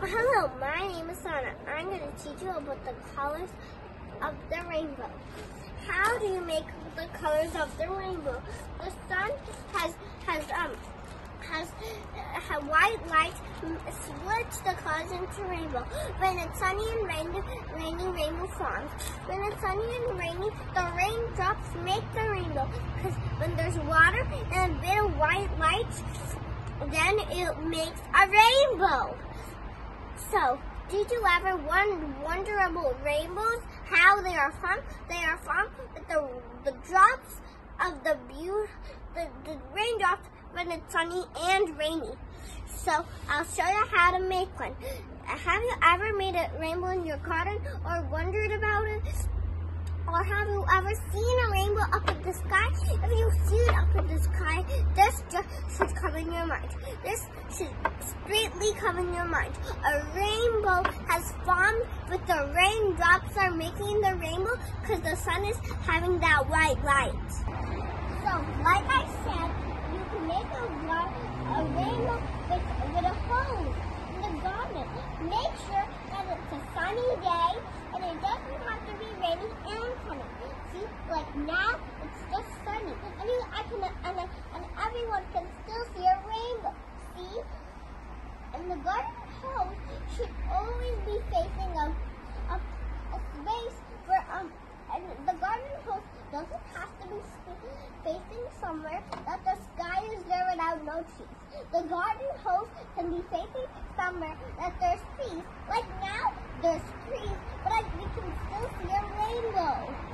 Hello, my name is Sana. I'm going to teach you about the colors of the rainbow. How do you make the colors of the rainbow? The sun has has um has uh, white light splits the colors into rainbow. When it's sunny and rainy, rainy rainbow forms. When it's sunny and rainy, the raindrops make the rainbow. Because when there's water and a bit of white light, then it makes a rainbow. So, did you ever wonder about rainbows? How they are formed? They are formed with the, the drops of the, beau- the, the raindrops when it's sunny and rainy. So, I'll show you how to make one. Have you ever made a rainbow in your garden or wondered about it? Or have you ever seen a rainbow up in the sky? If you see it up in the sky, this just in your mind. This should straightly come in your mind. A rainbow has formed with the raindrops are making the rainbow because the sun is having that white light. So, like I said, you can make a, a rainbow with, with a hose in the garden. Make sure that it's a sunny day and it doesn't have to be rainy and sunny. See, like now it's just sunny, and you, I can, and, and everyone can still see a rainbow. See, and the garden hose should always be facing a, a, a space where um, and the garden hose doesn't have to be facing somewhere that the sky is there without no trees. The garden hose can be facing somewhere that there's trees. Like now, there's trees, but like we can still see a rainbow.